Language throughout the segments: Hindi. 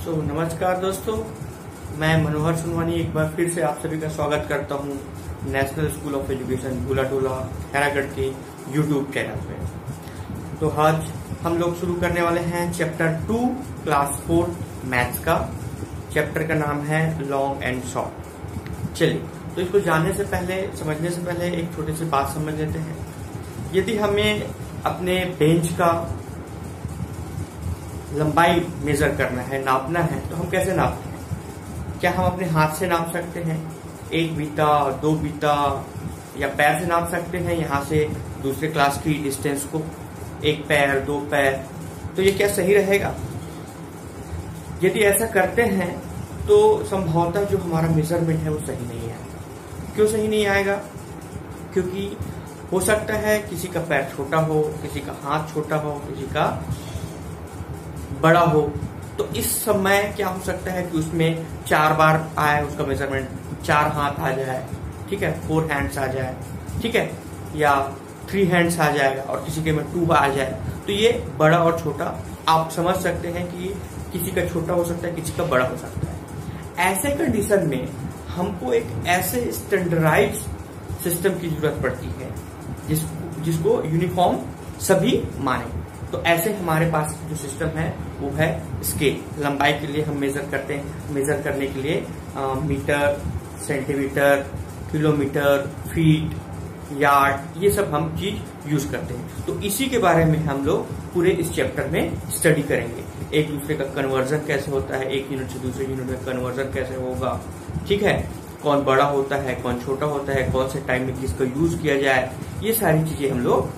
सो so, नमस्कार दोस्तों मैं मनोहर सुनवानी एक बार फिर से आप सभी का स्वागत करता हूँ national school of education Bulatola Khairagarh के यूट्यूब चैनल पे। तो आज हम लोग शुरू करने वाले हैं chapter two class four maths का। चैप्टर का नाम है लॉन्ग एंड शॉर्ट चलिए तो इसको जानने से पहले समझने से पहले एक छोटी सी बात समझ लेते हैं। यदि हमें अपने बेंच का लंबाई मेजर करना है, नापना है तो हम कैसे नापते हैं? क्या हम अपने हाथ से नाप सकते हैं? एक बीता दो बीता या पैर से नाप सकते हैं, यहाँ से दूसरे क्लास की डिस्टेंस को? एक पैर, दो पैर तो ये क्या सही रहेगा? यदि ऐसा करते हैं तो संभवतः जो हमारा मेज़रमेंट है वो सही नहीं आएगा क्यों सही नहीं आएगा? क्योंकि हो सकता है किसी का पैर छोटा हो, किसी का हाथ छोटा हो, किसी का बड़ा हो तो इस समय क्या हो सकता है कि उसमें चार बार आए उसका मेज़रमेंट चार हाथ आ जाए, ठीक है फोर हैंड्स आ जाए, ठीक है, या थ्री हैंड्स आ जाएगा और किसी के में टू आ जाए तो ये बड़ा और छोटा, आप समझ सकते हैं कि किसी का छोटा हो सकता है, किसी का बड़ा हो सकता है। ऐसे कंडीशन में हमको एक ऐसे स्टैंडर्डाइज सिस्टम की ज़रूरत पड़ती है जिस जिसको यूनिफॉर्म सभी माने तो ऐसे हमारे पास जो सिस्टम है वो है स्केल लंबाई के लिए हम मेजर करते हैं। मेजर करने के लिए आ, metre centimetre kilometre feet yard ये सब हम चीज़ यूज़ करते हैं। तो इसी के बारे में हम लोग पूरे इस चैप्टर में स्टडी करेंगे। एक दूसरे का कन्वर्जन कैसे होता है एक यूनिट से दूसरे यूनिट में कन्वर्जन कैसे होगा? ठीक है? कौन बड़ा होता है कौन छोटा होता है कौन से टाइम में किसका यूज़ किया जाए? ये सारी चीज़ें हम लोग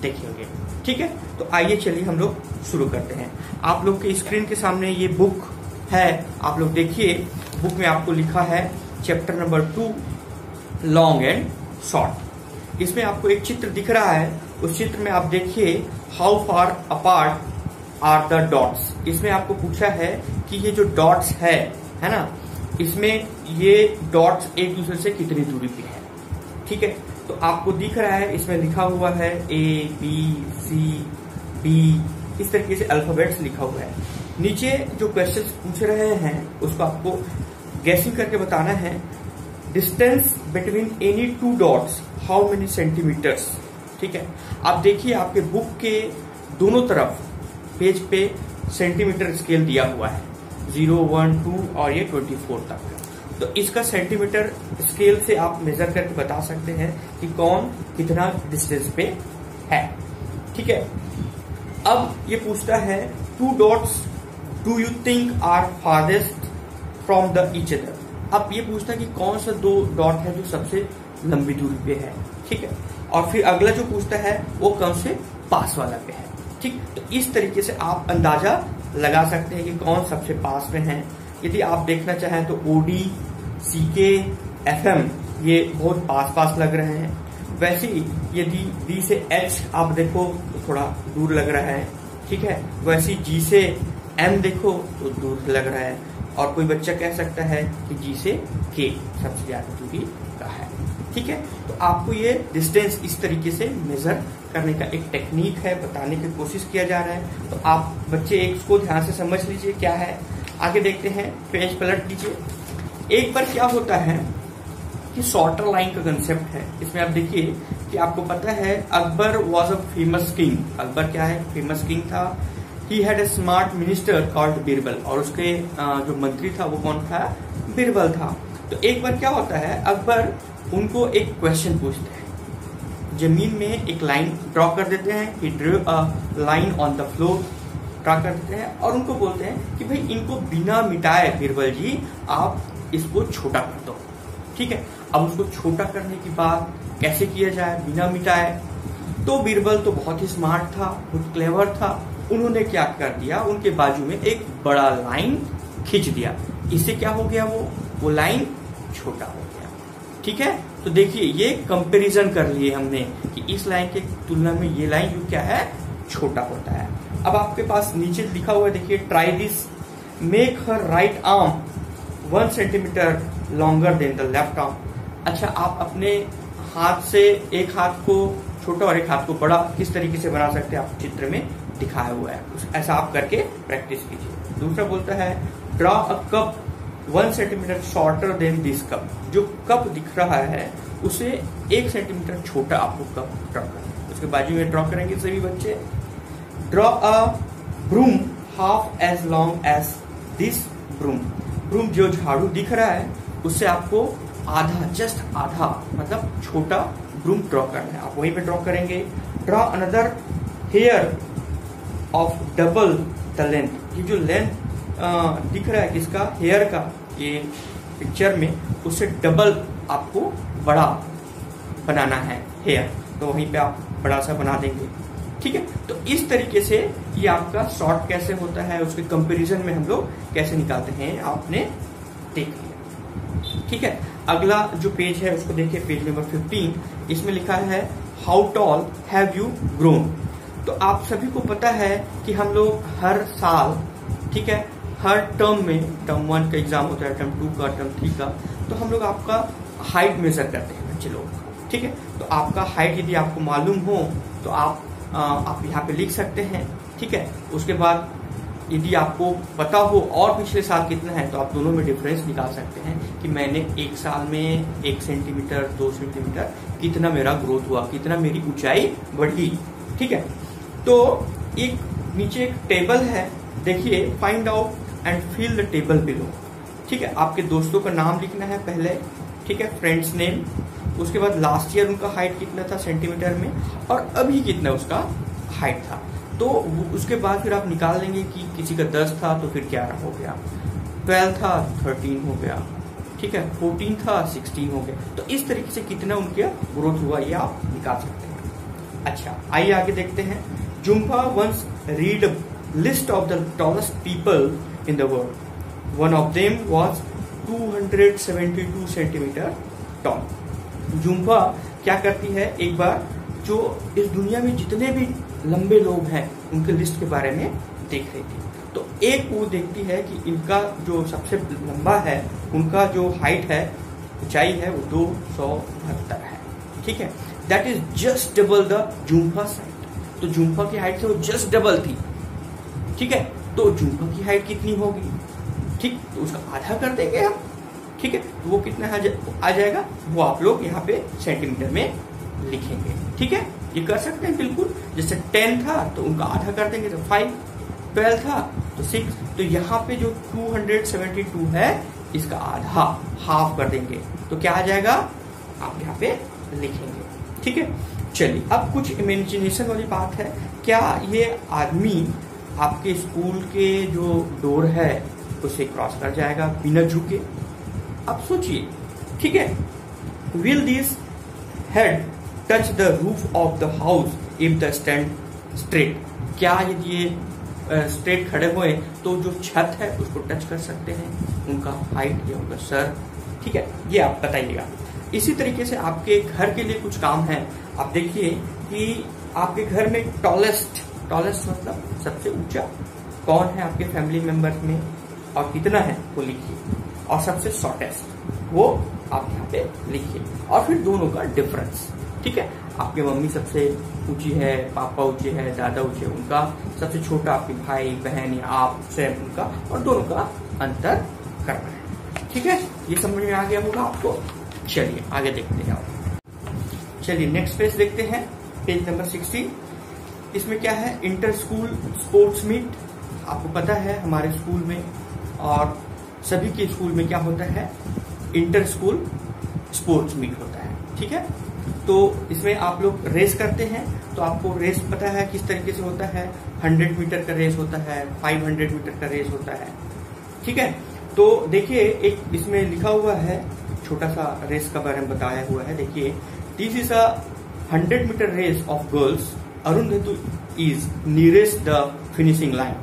देखेंगे। ठीक है? तो आइए चलिए हम लोग शुरू करते हैं। आप लोग के स्क्रीन के सामने ये बुक है, आप लोग देखिए। बुक में आपको लिखा है chapter number two, long and short. इसमें आपको एक चित्र दिख रहा है। उस चित्र में आप देखिए, how far apart are the dots. इसमें आपको पूछा है कि ये जो डॉट्स है है ना? इसमें ये डॉट्स एक दूसरे से कितनी दूरी पे है? ठीक है? तो आपको दिख रहा है, इसमें लिखा हुआ है ए बी सी बी इस तरीके से अल्फाबेट्स लिखा हुआ है। नीचे जो क्वेश्चन पूछ रहे हैं, उसको आपको गैसिंग करके बताना है। Distance between any two dots how many centimetres ठीक है? आप देखिए, आपके बुक के दोनों तरफ़ पेज पे सेंटीमीटर स्केल दिया हुआ है। ज़ीरो वन टू और ये ट्वेंटी फोर तक। तो इसका सेंटीमीटर स्केल से आप मेजर करके बता सकते हैं कि कौन कितना डिस्टेंस पे है। ठीक है? अब ये पूछता है two dots do you think are farthest from the each other अब ये पूछता है कि कौन सा दो डॉट है जो सबसे लंबी दूरी पे है? ठीक है? और फिर अगला जो पूछता है, वो कौन से पास वाला पे है? ठीक? तो इस तरीके से आप अंदाज़ा लगा सकते हैं कि कौन सबसे पास में है। यदि आप देखना चाहें तो ओडी सी के एफ़ एम ये बहुत पास पास लग रहे हैं। वैसे ही यदि डी से एच आप देखो तो थोड़ा दूर लग रहा है, ठीक है? वैसे जी से एम देखो तो दूर लग रहा है। और कोई बच्चा कह सकता है कि जी से के सबसे ज़्यादा दूरी का है, ठीक है? तो आपको ये डिस्टेंस इस तरीके से मेजर करने का एक टेक्निक है, बताने की कोशिश किया जा रहा है। तो आप बच्चे एक इसको ध्यान से समझ लीजिए क्या है। आगे देखते हैं पेज पलट लीजिए एक बार क्या होता है कि शॉर्टर लाइन का कंसेप्ट है। इसमें आप देखिए कि आपको पता है, Akbar was a famous king Akbar क्या है? फ़ेमस किंग था। He had a smart minister called Birbal और उसके जो मंत्री था वो कौन था? बीरबल था। तो एक बार क्या होता है, अकबर उनको एक क्वेश्चन पूछते हैं। ज़मीन में एक लाइन ड्रॉ कर देते हैं he drew a line on the floor draw कर देते हैं और उनको बोलते हैं कि भाई इनको बिना मिटाए बीरबल जी, आप इसको छोटा कर दो। ठीक है? अब उसको छोटा करने की बात कैसे किया जाए? बिना मिटाए। तो बीरबल तो बहुत ही स्मार्ट था, बहुत क्लेवर था। उन्होंने क्या कर दिया? उनके बाजू में एक बड़ा लाइन खींच दिया। इससे क्या हो गया वो? वो लाइन छोटा हो गया। ठीक है? तो देखिए, ये कंपैरिजन कर लिए हमने कि इस लाइन के तुलना में ये लाइन जो क्या है? छोटा होता है। अब आपके पास नीचे लिखा हुआ देखिए try this make her right arm one centimetre longer than the left arm अच्छा आप अपने हाथ से एक हाथ को, छोटा और एक हाथ को बड़ा किस तरीके से बना सकते हैं? आप चित्र में दिखाया हुआ है। ऐसा आप करके प्रैक्टिस कीजिए। दूसरा बोलता है draw a cup one centimetre shorter than this cup जो कप दिख रहा है, उसे एक सेंटीमीटर छोटा आपको कप ड्रॉ करना उसके बाजू में ड्रॉ करेंगे सभी बच्चे। Draw a broom half as long as this broom broom जो झाड़ू दिख रहा है, उससे आपको आधा जस्ट आधा मतलब छोटा ब्रूम ड्रॉ करना है। आप वहीं पे ड्रॉ करेंगे। Draw another hair of double the length ये जो लेंथ दिख रहा है किसका? हेयर का। ये पिक्चर में उससे डबल आपको बड़ा बनाना है हेयर तो वहीं पे आप बड़ा सा बना देंगे। ठीक है? तो इस तरीके से ये आपका शॉर्ट कैसे होता है, उसके कंपेरिजन में हम लोग कैसे निकालते हैं, आपने देख लिया। ठीक है? अगला जो पेज है, उसको देखिए पेज नंबर 15 इसमें लिखा है how tall have you grown तो आप सभी को पता है कि हम लोग हर साल, ठीक है, हर टर्म में टर्म वन का एग्ज़ाम होता है टर्म टू का टर्म थ्री का तो हम लोग आपका हाइट मेजर करते हैं, बच्चे लोग। ठीक है? तो आपका हाइट यदि आपको मालूम हो तो आप आप यहाँ पे लिख सकते हैं, ठीक है? उसके बाद यदि आपको पता हो और पिछले साल कितना है तो आप दोनों में डिफरेंस निकाल सकते हैं कि मैंने एक साल में एक सेंटीमीटर दो सेंटीमीटर कितना मेरा ग्रोथ हुआ, कितना मेरी ऊंचाई बढ़ी, ठीक है? तो एक नीचे एक टेबल है, देखिए find out and fill the table below ठीक है? आपके दोस्तों का नाम लिखना है पहले, ठीक है? फ्रेंड्स नेम उसके बाद लास्ट ईयर उनका हाइट कितना था सेंटीमीटर में और अभी कितना उसका हाइट था। तो उसके बाद फिर आप निकाल लेंगे कि किसी का दस था तो फिर ग्यारह हो गया। ट्वेल्व था थर्टीन हो गया। ठीक है फोर्टीन था सिक्सटीन हो गया। तो इस तरीके से कितना उनका ग्रोथ हुआ, ये आप निकाल सकते हैं। अच्छा आइए आगे देखते हैं। Jhumpa once read list of the tallest people in the world one of them was 272 centimetre tall Jhumpa क्या करती है? एक बार जो इस दुनिया में जितने भी लंबे लोग हैं, उनके लिस्ट के बारे में देख रही थी। तो एक वो देखती है कि इनका जो सबसे लंबा है, उनका जो हाइट है, ऊंचाई है, वो दो सौ बहत्तर है। ठीक है? That is just double the Jhumpa height तो जुम्फा की हाइट से वो जस्ट डबल थी। ठीक है? तो जुम्फा की हाइट कितनी होगी? ठीक? तो उसका आधा कर देंगे हम। ठीक है? वो कितना आ जाएगा? वो आप लोग यहाँ पे सेंटीमीटर में लिखेंगे। ठीक है? ये कर सकते हैं बिल्कुल। जैसे टेन था तो उनका आधा कर देंगे तो फाइव ट्वेल्व था तो सिक्स तो यहाँ पे जो 272 है, इसका आधा हाफ़ कर देंगे। तो क्या आ जाएगा? आप यहाँ पे लिखेंगे। ठीक है? चलिए, अब कुछ इमेजिनेशन वाली बात है। क्या ये आदमी आपके स्कूल के जो डोर है, उसे क्रॉस कर जाएगा बिना झुके? अब सोचिए, ठीक है? Will this head touch the roof of the house if the stand straight क्या यदि ये स्ट्रेट खड़े हुए तो जो छत है, उसको टच कर सकते हैं? उनका हाइट या उनका सर ठीक है, ये आप बताइएगा। इसी तरीके से आपके घर के लिए कुछ काम है। आप देखिए कि आपके घर में टॉलेस्ट टॉलेस्ट मतलब सबसे ऊँचा कौन है आपके फैमिली मेंबर्स में? और कितना है, वो लिखिए। और सबसे शॉर्टेस्ट वो आप यहाँ पे लिखिए। और फिर दोनों का डिफरेंस ठीक है? आपकी मम्मी सबसे ऊँची है, पापा ऊँचे है, दादा ऊँचे उनका सबसे छोटा आपके भाई, बहन या आप से उनका, और दोनों का अंतर करना है, ठीक है? ये समझ में आ गया होगा आपको? चलिए, आगे देखते आप। चलिए नेक्स्ट पेज देखते हैं। पेज नंबर सिक्सटीन इसमें क्या है? इंटर स्कूल स्पोर्ट्स मीट आपको पता है, हमारे स्कूल में और सभी के स्कूल में क्या होता है? इंटर स्कूल स्पोर्ट्स मीट होता है, ठीक है? तो इसमें आप लोग रेस करते हैं तो आपको रेस पता है किस तरीके से होता है? हंड्रेड मीटर का रेस होता है फाइव हंड्रेड मीटर का रेस होता है, ठीक है? तो देखिए, एक इसमें लिखा हुआ है, छोटा सा रेस का बारे में बताया हुआ है, देखिए this is a hundred metre race of girls Arun is nearest the finishing line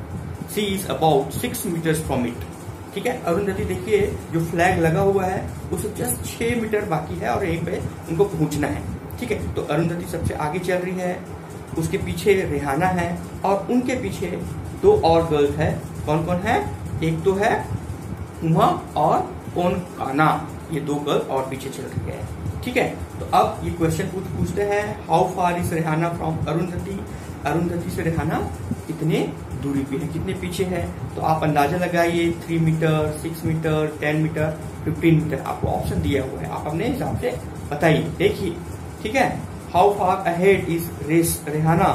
she is about six metres from it ठीक है? अरुंधति देखिए, जो फ्लैग लगा हुआ है, उसे जस्ट छह मीटर बाकी है और यहीं पे उनको पहुँचना है। ठीक है? तो अरुंधति सबसे आगे चल रही है, उसके पीछे रेहाना है और उनके पीछे दो और गर्ल्स है। कौन कौन है? एक तो है उमा और कौन काना ये दो गर्ल और पीछे चल रही है। ठीक है? तो अब ये क्वेश्चन पूछ पूछते हैं how far is Rehana from Arundhati Arundhati से रेहाना कितने दूरी पे है कितने पीछे है? तो आप अंदाज़ा लगाइए three metre six metre ten metre fifteen metre आपको ऑप्शन दिया हुआ है। आप अपने हिसाब से बताइए। देखिए, ठीक है? How far ahead is race Rehana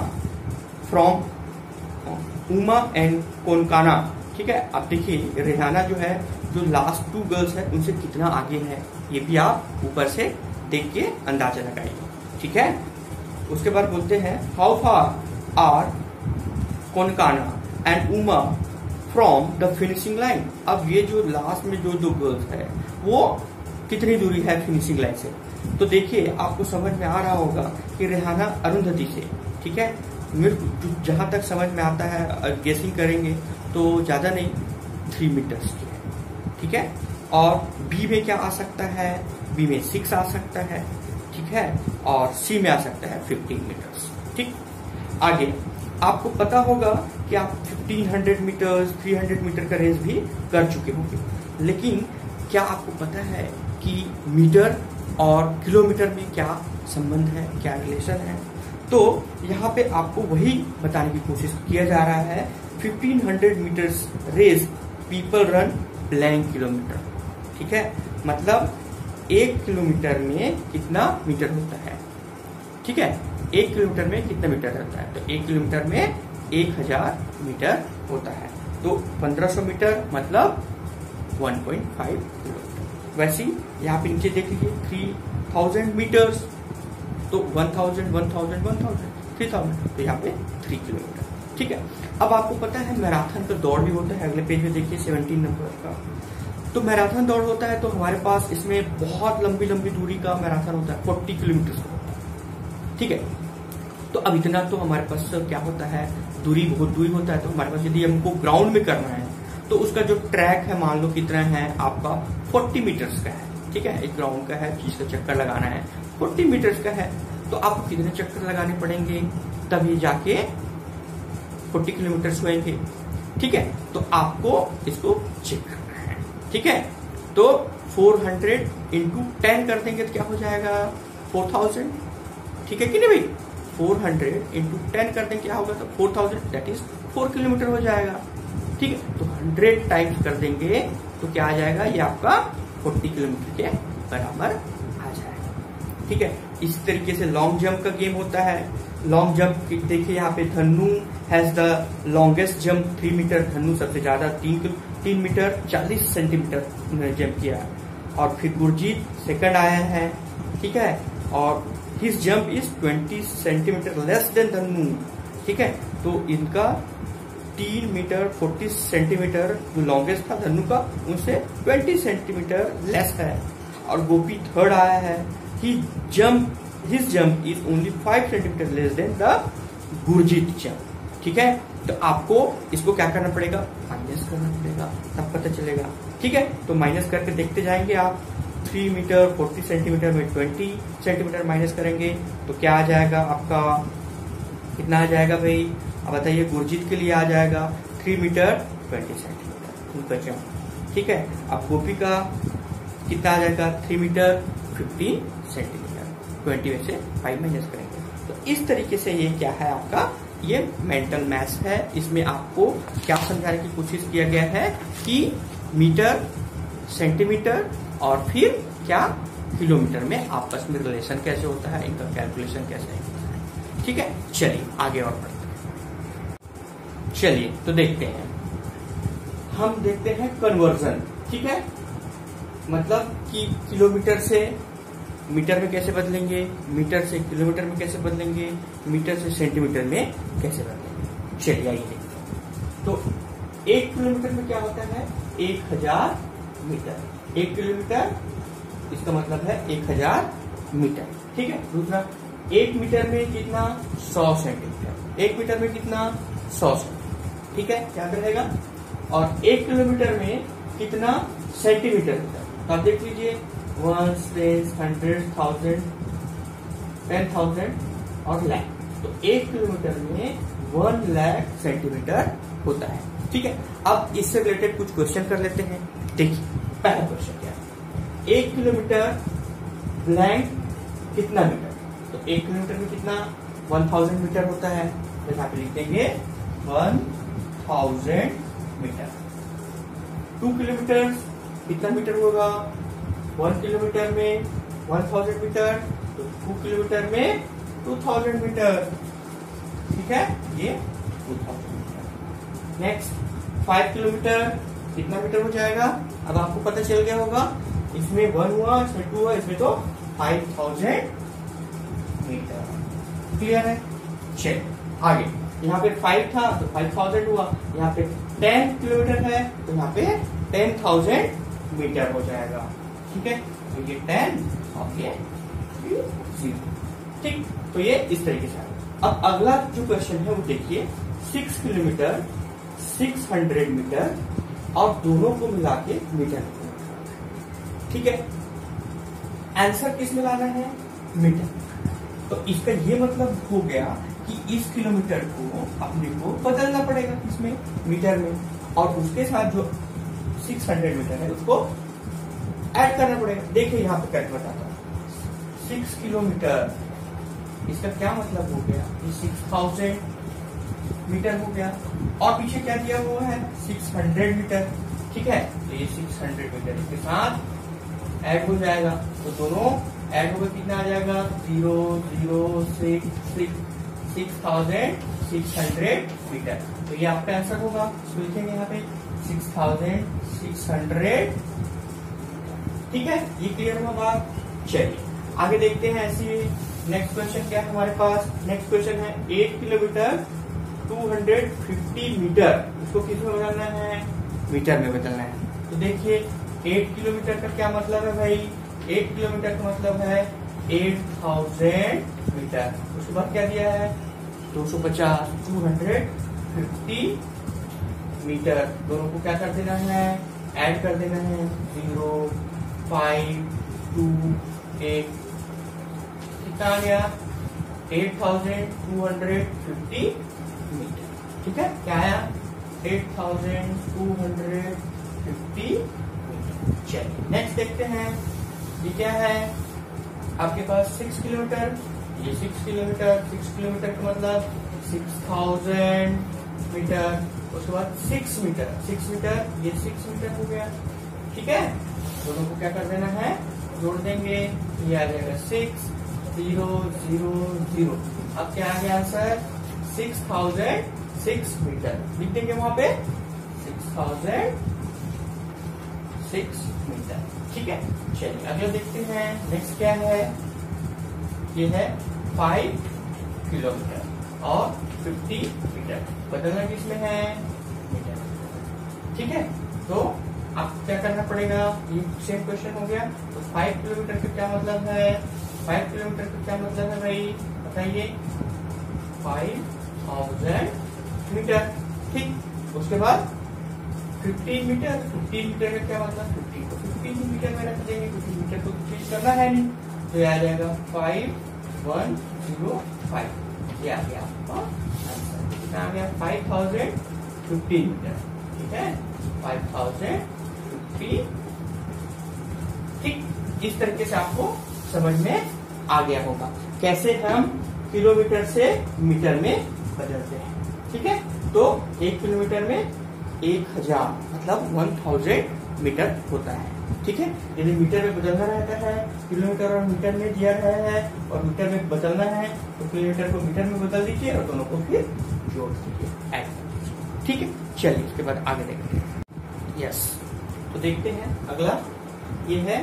from Uma and Konkana, ठीक है? अब देखिए, रेहाना जो है, जो लास्ट टू गर्ल्स है, उनसे कितना आगे है, ये भी आप ऊपर से देख के अंदाज़ा लगाइए। ठीक है? उसके बाद बोलते हैं how far are Konkana and Uma from the finishing line अब ये जो लास्ट में जो दो गर्ल्स है, वो कितनी दूरी है फिनिशिंग लाइन से? तो देखिए, आपको समझ में आ रहा होगा कि रेहाना अरुंधति से, ठीक है? मेरे जहाँ तक समझ में आता है गेसिंग करेंगे तो ज़्यादा नहीं थ्री मीटर्स की है ठीक है? और बी में क्या आ सकता है? बी में सिक्स आ सकता है, ठीक है? और सी में आ सकता है फिफ्टीन मीटर्स ठीक? आगे। आपको पता होगा कि आप 1500 मीटर 300 मीटर का रेस भी कर चुके होंगे। लेकिन क्या आपको पता है कि मीटर और किलोमीटर में क्या संबंध है, क्या रिलेशन है? तो यहाँ पे आपको वही बताने की कोशिश किया जा रहा है। 1500 metres race people run blank kilometre ठीक है? मतलब एक किलोमीटर में कितना मीटर होता है? ठीक है? एक किलोमीटर में कितना मीटर रहता है? तो एक किलोमीटर में एक हज़ार मीटर होता है। तो 1500 मीटर मतलब 1.5 किलोमीटर। वैसे यहाँ पे नीचे देख लीजिए 3000 मीटर्स। तो 1000 1000 1000 3000 तो यहाँ पे 3 किलोमीटर। ठीक है? अब आपको पता है मैराथन का दौड़ भी होता है। अगले पेज में देखिए 17 नंबर का। तो मैराथन दौड़ होता है तो हमारे पास इसमें बहुत लंबी लंबी दूरी का मैराथन होता है। 40 किलोमीटर ठीक है? तो अब इतना तो हमारे पास क्या होता है? दूरी बहुत दूरी होता है तो हमारे पास यदि हमको ग्राउंड में करना है तो उसका जो ट्रैक है, मान लो कितना है आपका? 40 मीटर्स का है, ठीक है? एक ग्राउंड का है जिसका चक्कर लगाना है 40 मीटर्स का है तो आपको कितने चक्कर लगाने पड़ेंगे? तभी जाके 40 किलोमीटर हुएँगे, ठीक है? तो आपको इसको चेक करना है, ठीक है? तो 400 हंड्रेड इंटू टेन कर देंगे तो क्या हो जाएगा? 4000 ठीक है कि नहीं भाई? 400 हंड्रेड इंटू टेन कर देंगे क्या होगा? तो 4000 दैट इज़ 4 किलोमीटर हो जाएगा। ठीक है? तो 100 टाइम्स कर देंगे तो क्या आ जाएगा? ये आपका 40 किलोमीटर के बराबर आ जाएगा। ठीक है? इस तरीके से लॉन्ग जंप का गेम होता है। लॉन्ग जंप देखिए यहाँ पे Dhanu has the longest jump three metre Dhanu सबसे ज़्यादा, तीन तीन मीटर चालीस सेंटीमीटर जंप किया और फिर गुरजीत सेकंड आया है। ठीक है? और his jump is 20 centimetre less than Dhanu ठीक है? तो इनका तीन मीटर 40 सेंटीमीटर जो लॉन्गेस्ट था, धनु का, उनसे 20 सेंटीमीटर लेस है। और गोपी थर्ड आया है। He jump his jump is only five centimetre less than the Gurjeet jump ठीक है? तो आपको इसको क्या करना पड़ेगा? माइनस करना पड़ेगा। तब पता चलेगा। ठीक है? तो माइनस करके देखते जाएँगे आप। थ्री मीटर फोर्टी सेंटीमीटर में ट्वेंटी सेंटीमीटर माइनस करेंगे तो क्या आ जाएगा आपका? कितना आ जाएगा भाई? अब बताइए, गुरजीत के लिए आ जाएगा थ्री मीटर ट्वेंटी सेंटीमीटर ठीक है? अब गोपी का कितना आ जाएगा? Three metre fifteen centimetre twenty में से फाइव माइनस करेंगे। तो इस तरीके से ये क्या है आपका? ये मेंटल मैथ्स है। इसमें आपको क्या समझाने की कोशिश किया गया है कि मीटर सेंटीमीटर और फिर क्या? किलोमीटर में आपस में रिलेशन कैसे होता है? इनका कैलकुलेशन कैसे होता है? ठीक है? चलिए, आगे और बढ़ते हैं। चलिए तो देखते हैं। हम देखते हैं कन्वर्जन ठीक है? मतलब कि किलोमीटर से मीटर में कैसे बदलेंगे? मीटर से किलोमीटर में कैसे बदलेंगे? मीटर से सेंटीमीटर में कैसे बदलेंगे? चलिए, आइए देखते हैं। तो एक किलोमीटर में क्या होता है? एक हज़ार मीटर। एक किलोमीटर, इसका मतलब है एक हज़ार मीटर, ठीक है? दूसरा, एक मीटर में कितना? सौ सेंटीमीटर। एक मीटर में कितना? सौ सेंटीमीटर, ठीक है? याद रहेगा और एक किलोमीटर में कितना? सेंटीमीटर होता तो आप देख लीजिए one ten hundred thousand ten thousand और लैख तो एक किलोमीटर में वन लैख सेंटीमीटर होता है, ठीक है? अब इससे रिलेटेड कुछ क्वेश्चन कर लेते हैं। देखिए पहला क्वेश्चन क्या है एक किलोमीटर ब्लैंक कितना मीटर तो एक किलोमीटर में कितना? वन थाउज़ेंड मीटर होता है। तो यहाँ पे लिख देंगे one thousand metre two kilometre कितना मीटर होगा? वन किलोमीटर में वन थाउज़ेंड मीटर तो टू किलोमीटर में टू थाउज़ेंड मीटर ठीक है? ये two thousand metre next five kilometre कितना मीटर हो जाएगा? अब आपको पता चल गया होगा, इसमें वन हुआ, इसमें टू हुआ, इसमें तो फाइव थाउज़ेंड मीटर क्लियर है? चल आगे। यहाँ पे फाइव था तो फाइव थाउज़ेंड हुआ। यहाँ पे टेन किलोमीटर है तो यहाँ पे टेन थाउज़ेंड मीटर हो जाएगा। ठीक है? तो ये टेन और ये ज़ीरो ठीक? तो ये इस तरीके से अब अगला जो क्वेश्चन है, वो देखिए। Six kilometre six hundred metre और दोनों को मिला के मीटर ठीक है? आंसर किसमें लाना है? मीटर तो इसका ये मतलब हो गया कि इस किलोमीटर को अपने को बदलना पड़ेगा इसमें मीटर में। और उसके साथ जो 600 मीटर है, उसको ऐड करना पड़ेगा। देखिए यहाँ पे कैसे बताता हूँ। सिक्स किलोमीटर इसका क्या मतलब हो गया सिक्स थाउज़ेंड मीटर हो गया। और पीछे क्या दिया हुआ है? सिक्स हंड्रेड मीटर ठीक है? तो ये सिक्स हंड्रेड मीटर इसके साथ ऐड हो जाएगा। तो दोनों ऐड होकर कितना आ जाएगा? Zero zero six six thousand six hundred metre तो ये आपका आंसर होगा। लिखेंगे यहाँ पे सिक्स थाउज़ेंड सिक्स हंड्रेड ठीक है? ये क्लियर हुआ बात चलिए, आगे देखते हैं ऐसी नेक्स्ट क्वेश्चन क्या है हमारे पास? नेक्स्ट क्वेश्चन है एट किलोमीटर 250 मीटर इसको किसमें बदलना है? मीटर में बदलना है। तो देखिए 8 किलोमीटर का क्या मतलब है भाई? 8 किलोमीटर का मतलब है 8000 मीटर उसके बाद क्या दिया है? 250 250 मीटर दोनों को क्या कर देना है? ऐड कर देना है। ज़ीरो फाइव टू एट कितना आ गया? Eight thousand two hundred fifty metre ठीक है? क्या आया? Eight thousand two hundred fifty metre चलिए नेक्स्ट देखते हैं। ये क्या है? आपके पास सिक्स किलोमीटर ये सिक्स किलोमीटर सिक्स किलोमीटर का मतलब सिक्स थाउज़ेंड मीटर उसके बाद सिक्स मीटर सिक्स मीटर ये सिक्स मीटर हो गया। ठीक है? दोनों को क्या कर देना है? जोड़ देंगे, ये आ जाएगा सिक्स ज़ीरो ज़ीरो ज़ीरो अब क्या आ गया answer six thousand six metre. लिख देंगे वहाँ पे? Six thousand six metre. ठीक है? चलिए, अगला देखते हैं नेक्स्ट क्या है? ये है फाइव किलोमीटर और फिफ्टी मीटर। बदलना किसमें है? मीटर। ठीक है? तो आप क्या करना पड़ेगा? ये सेम क्वेश्चन हो गया। तो फाइव किलोमीटर का क्या मतलब है? फाइव किलोमीटर का क्या मतलब है भाई? बताइए। फाइव थाउज़ेंड मीटर ठीक उसके बाद फिफ्टीन मीटर फिफ्टीन मीटर का क्या मतलब? फिफ्टीन को फिफ्टीन मीटर में रख देंगे मीटर को चेंज करना है नहीं। तो आ जाएगा फाइव वन ज़ीरो फाइव ये आ गया कितना आ गया फाइव थाउज़ेंड फिफ्टीन मीटर ठीक है? फाइव थाउज़ेंड फिफ्टी ठीक? इस तरीके से आपको समझ में आ गया होगा। कैसे हम किलोमीटर से मीटर में बदलते हैं ठीक है? तो एक किलोमीटर में एक हज़ार मतलब वन थाउज़ेंड मीटर होता है। ठीक है? यदि मीटर में बदलना रहता है, किलोमीटर और मीटर में दिया गया है, और मीटर में बदलना है तो किलोमीटर को मीटर में बदल दीजिए और दोनों को फिर जोड़ दीजिए। ऐड ठीक है? चलिए इसके बाद आगे देखते हैं। यस तो देखते हैं, अगला। ये है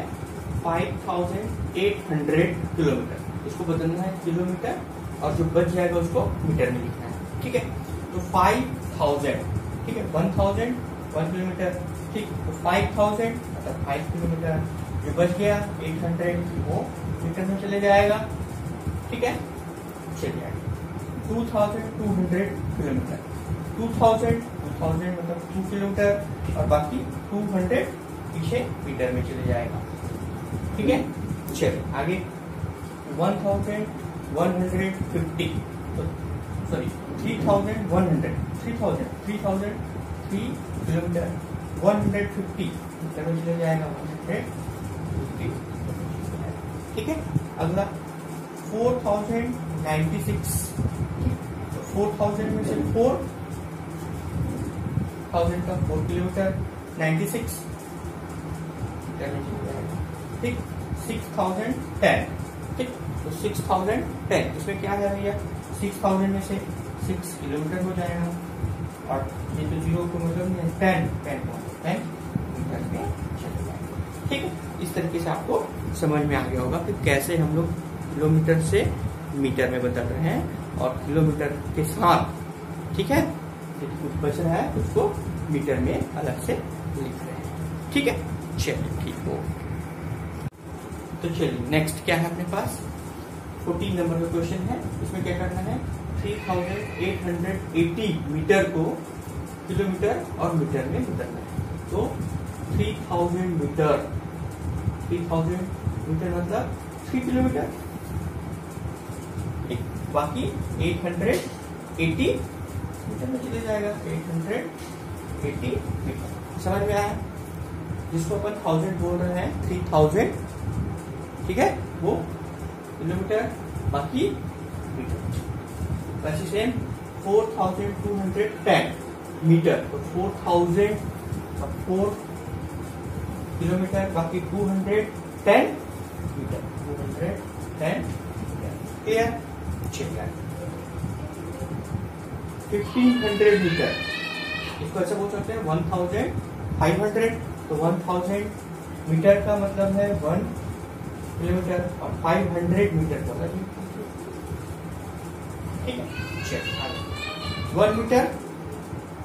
5800 किलोमीटर। इसको बदलना है किलोमीटर, और जो बच जाएगा उसको मीटर में लिखना ठीक है? तो 5000 ठीक है? 1000 वन किलोमीटर ठीक? तो 5000 मतलब 5 किलोमीटर जो बच गया 800 वो मीटर में चले जाएगा, ठीक है? चलिए 2200 किलोमीटर 2000 2000 मतलब 2 किलोमीटर और बाकी 200 पीछे मीटर में चले जाएगा, ठीक है? चलिए आगे। One thousand one hundred fifty sorry three thousand one hundred three thousand three thousand three kilometre one hundred fifty चले जाएगा वन हंड्रेड फिफ्टी ठीक है? अगला four thousand ninety six four thousand में से फोर थाउज़ेंड का फोर किलोमीटर नाइन्टी सिक्स ठीक? सिक्स थाउज़ेंड टेन ठीक? तो सिक्स थाउज़ेंड टेन इसमें क्या जा रही है सिक्स थाउज़ेंड में से सिक्स किलोमीटर हो जाएगा। और ये तो ज़ीरो को मतलब नहीं टेन टेन टेन मीटर में चले जाएगा ठीक है? इस तरीके से आपको समझ में आ गया होगा कि कैसे हम लोग किलोमीटर से मीटर में बदल रहे हैं और किलोमीटर के साथ, ठीक है? कुछ बच रहा है, उसको मीटर में अलग से लिख रहे हैं। ठीक है? चलिए, ठीक हो तो चलिए नेक्स्ट क्या है अपने पास? फोर्टीन नंबर का क्वेश्चन है। इसमें क्या करना है? 3880 मीटर को किलोमीटर और मीटर में बदलना है तो 3000 मीटर 3000 मीटर मतलब 3 किलोमीटर बाकी 880 मीटर में चले जाएगा 880 मीटर समझ में आया जिसको अपन थाउज़ेंड बोल रहे हैं थ्री थाउज़ेंड ठीक है वो किलोमीटर बाकी metre four thousand two hundred ten metre तो फोर थाउज़ेंड फोर किलोमीटर बाकी two hundred ten metre two hundred ten clear चलिए फिफ्टीन हंड्रेड मीटर इसको ऐसा बोल सकते हैं वन थाउज़ेंड फाइव हंड्रेड तो वन थाउज़ेंड मीटर का मतलब है वन किलोमीटर और फाइव हंड्रेड मीटर का मतलब ठीक है वन मीटर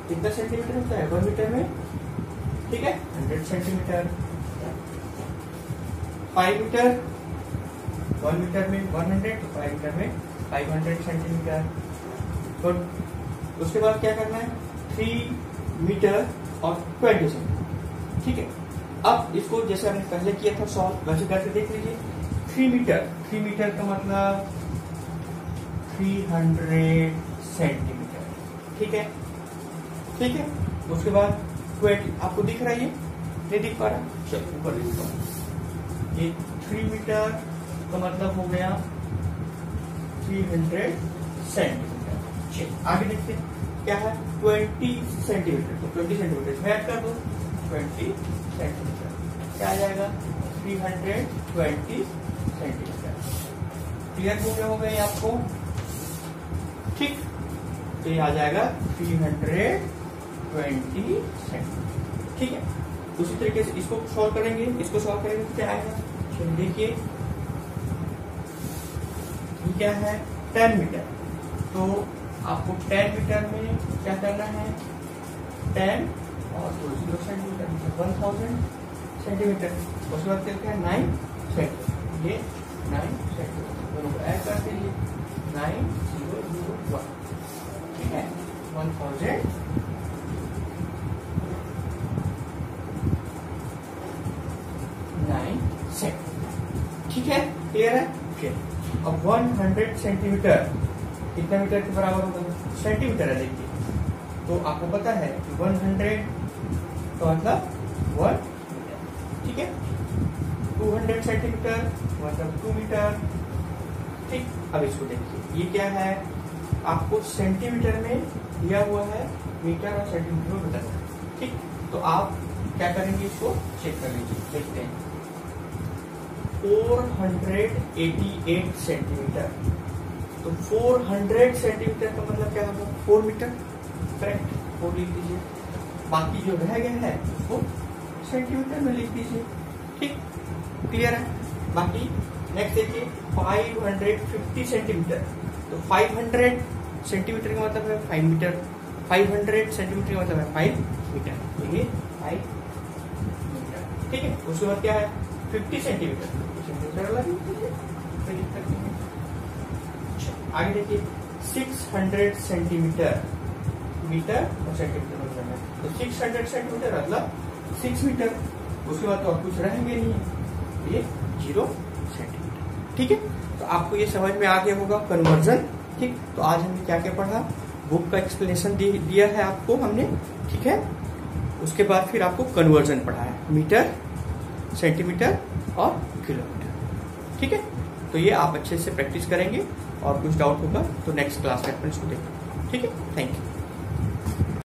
कितना सेंटीमीटर होता है? वन मीटर में? ठीक है? Hundred centimetre five metre one metre में वन हंड्रेड फाइव मीटर में फाइव हंड्रेड सेंटीमीटर तो उसके बाद क्या करना है? थ्री मीटर और ट्वेंटी सेंटीमीटर ठीक है? अब इसको जैसे हमने पहले किया था सॉल्व वैसे करके देख लीजिए. थ्री मीटर थ्री मीटर का मतलब थ्री हंड्रेड सेंटीमीटर ठीक है? ठीक है? उसके बाद ट्वेंटी आपको दिख रहा है ये? नहीं दिख पा रहा? चलो, ऊपर दिख पा ये थ्री मीटर का मतलब हो गया थ्री हंड्रेड सेंटीमीटर आगे देखते हैं। क्या है? ट्वेंटी सेंटीमीटर तो ट्वेंटी सेंटीमीटर में ऐड कर दो। ट्वेंटी सेंटीमीटर क्या आ जाएगा? Three hundred twenty centimetre clear हो गया होगा ये आपको? ठीक? तो ये आ जाएगा थ्री हंड्रेड ट्वेंटी ठीक है? उसी तरीके से इसको सॉल्व करेंगे। इसको सॉल्व करेंगे तो क्या आएगा? देखिए। क्या है? टेन मीटर तो आपको टेन मीटर में क्या करना है? टेन और दो zero centimetre one thousand centimetre उसके बाद क्या है? नाइन सेंटीमीटर ये नाइन सेंटीमीटर दोनों को ऐड कर दीजिए नाइन वन ठीक है वन थाउज़ेंड नाइन सेंटीमीटर ठीक है? क्लियर है? फिर अब 100 सेंटीमीटर कितना मीटर के बराबर होगा? सेंटीमीटर है देखिए। तो आपको पता है कि 100 तो मतलब 1 मीटर ठीक है? 200 सेंटीमीटर मतलब 2 मीटर ठीक? अब इसको देखिए। ये क्या है? आपको सेंटीमीटर में दिया हुआ है, मीटर और सेंटीमीटर में बताना है। ठीक? तो आप क्या करेंगे इसको? चेक कर लीजिए। देखते हैं। 488 सेंटीमीटर। तो 400 सेंटीमीटर का मतलब क्या होगा? Four metre. करेक्ट? फोर लिख दीजिए। बाकी जो रह गया है, उसको सेंटीमीटर में लिख दीजिए। ठीक? क्लियर है? बाकी नेक्स्ट देखिए। 550 सेंटीमीटर। तो 500 सेंटीमीटर का मतलब है 5 मीटर 500 सेंटीमीटर का मतलब है 5 मीटर तो ये 5 मीटर ठीक है? उसके बाद क्या है? 50 सेंटीमीटर आगे देखिए। 600 सेंटीमीटर मीटर और सेंटीमीटर मतलब है। तो 600 सेंटीमीटर मतलब 6 मीटर उसके बाद तो और कुछ रहेंगे नहीं। ये ज़ीरो सेंटीमीटर ठीक है? तो आपको ये समझ में आ गया होगा कन्वर्जन ठीक? तो आज हमने क्या क्या पढ़ा? बुक का एक्सप्लेनेशन दिया है आपको हमने, ठीक है? उसके बाद फिर आपको कन्वर्जन पढ़ा है। मीटर सेंटीमीटर और किलोमीटर ठीक है? तो ये आप अच्छे से प्रैक्टिस करेंगे और कुछ डाउट होगा तो नेक्स्ट क्लास में अपन इसको देखें ठीक है? Thank you